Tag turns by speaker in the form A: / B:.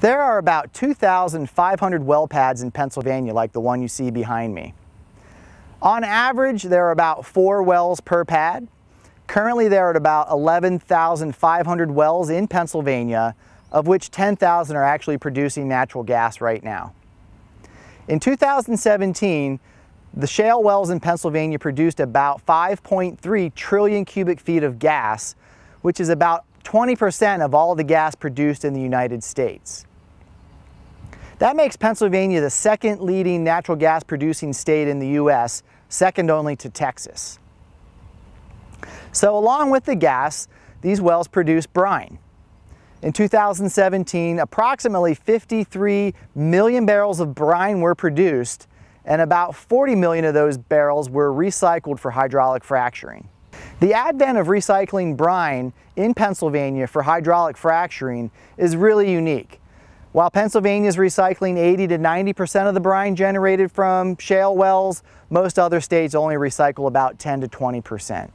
A: There are about 2,500 well pads in Pennsylvania like the one you see behind me. On average, there are about four wells per pad. Currently, there are about 11,500 wells in Pennsylvania, of which 10,000 are actually producing natural gas right now. In 2017, the shale wells in Pennsylvania produced about 5.3 trillion cubic feet of gas, which is about 20% of all the gas produced in the United States. That makes Pennsylvania the second leading natural gas producing state in the U.S., second only to Texas. So along with the gas, these wells produce brine. In 2017, approximately 53 million barrels of brine were produced, and about 40 million of those barrels were recycled for hydraulic fracturing. The advent of recycling brine in Pennsylvania for hydraulic fracturing is really unique. While Pennsylvania is recycling 80 to 90% of the brine generated from shale wells, most other states only recycle about 10 to 20%.